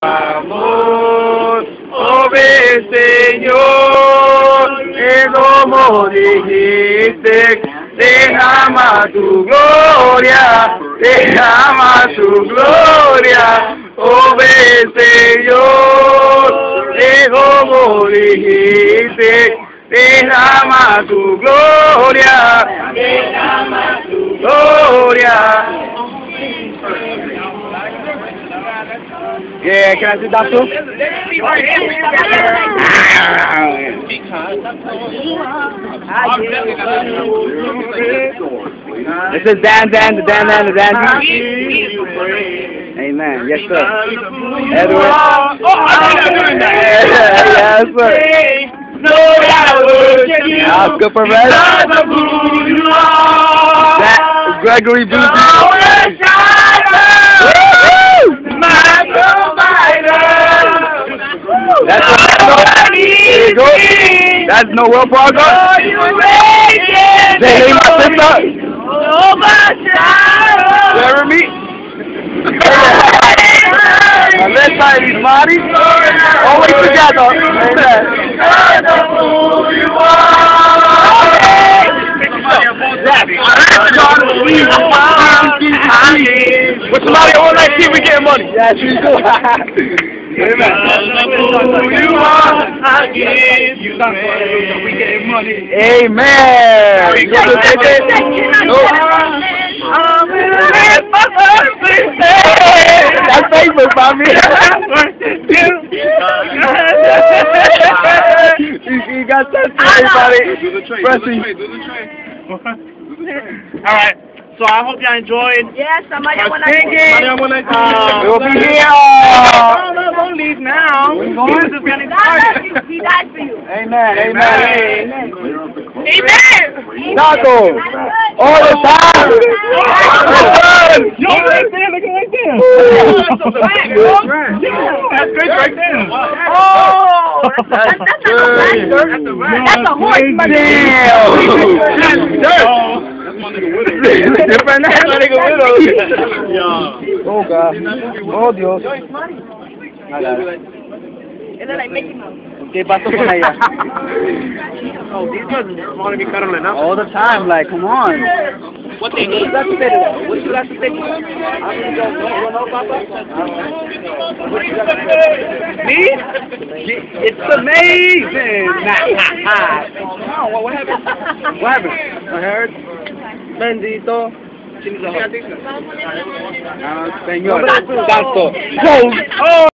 Amor, oh ven Señor, que como dijiste, derrama tu gloria, derrama tu gloria, oh Señor, que como dijiste, derrama tu gloria, derrama tu gloria. Yeah, can I sit down too? This is Dan Dan, the Dan Dan, the Dan. Amen. Yes, sir. Edward. yes, sir. Oscar Perez. That Gregory Boozy. That's there you go. That's no well progress. Say hey, my sister. Jeremy. On this side is Marty. Always together. With somebody all night here, we get money. Yes, we do. Amen. You are, I give you praise. We get money. Amen. Want to? That's Facebook, mommy. you got that, everybody. Do the tray. Pressing. Do the tray. Do the tray. All right. So I hope y'all enjoyed. Yes, somebody Our wanna singing. Uh, We'll be here. No, no, don't leave now. We going? This is getting God loves started. He died for you. Amen. Amen. Amen. Amen. Taco. All the time. Yo, right there, look right there. That's great right there. Oh, that's, oh, that's, that's not a black good. dirt. That's a horse. Damn. Oh. Different now. Yeah. Oh, God. Oh, Dios. It look like Mickey Mouse. ¿Qué pasó con ella? Oh, these guys want to be cuddling up. All the time, like, come on. What they need. What you got to say to that? What you got to say to that? Me? It's amazing. no, what, what happened? What happened? I heard. Bendito. Ah, señor. Santo. Go. Oh.